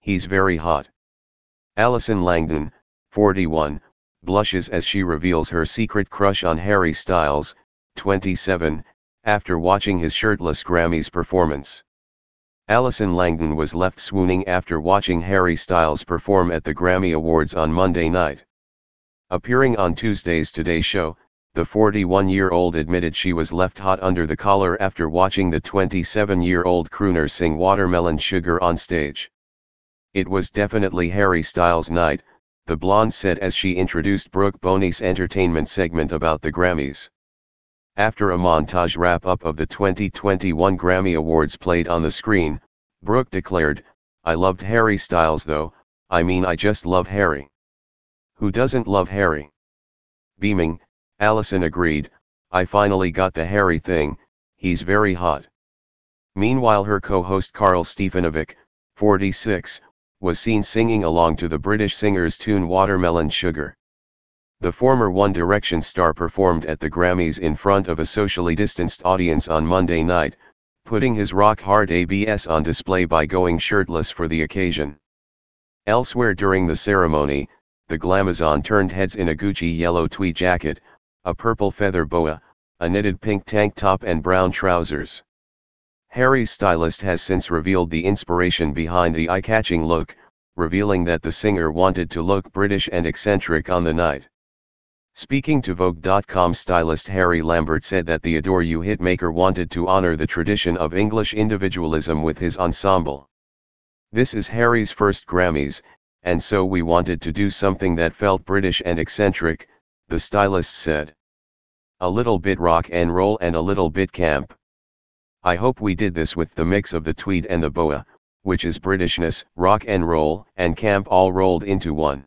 he's very hot. Allison Langdon, 41, blushes as she reveals her secret crush on Harry Styles, 27, after watching his shirtless Grammys performance. Allison Langdon was left swooning after watching Harry Styles perform at the Grammy Awards on Monday night. Appearing on Tuesday's Today Show, the 41-year-old admitted she was left hot under the collar after watching the 27-year-old crooner sing Watermelon Sugar on stage. It was definitely Harry Styles' night, the blonde said as she introduced Brooke Boney's entertainment segment about the Grammys. After a montage wrap-up of the 2021 Grammy Awards played on the screen, Brooke declared, I loved Harry Styles though, I mean I just love Harry. Who doesn't love Harry? Beaming, Allison agreed, I finally got the Harry thing, he's very hot. Meanwhile her co-host Karl Stefanovic, 46, was seen singing along to the British singer's tune Watermelon Sugar. The former One Direction star performed at the Grammys in front of a socially distanced audience on Monday night, putting his rock-hard ABS on display by going shirtless for the occasion. Elsewhere during the ceremony, the Glamazon turned heads in a Gucci yellow tweed jacket, a purple feather boa, a knitted pink tank top and brown trousers. Harry's stylist has since revealed the inspiration behind the eye-catching look, revealing that the singer wanted to look British and eccentric on the night. Speaking to Vogue.com stylist Harry Lambert said that the Adore You hitmaker wanted to honor the tradition of English individualism with his ensemble. This is Harry's first Grammys, and so we wanted to do something that felt British and eccentric, the stylist said. A little bit rock and roll and a little bit camp. I hope we did this with the mix of the tweed and the boa, which is Britishness, rock and roll, and camp all rolled into one.